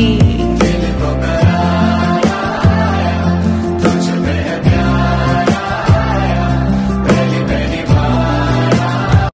three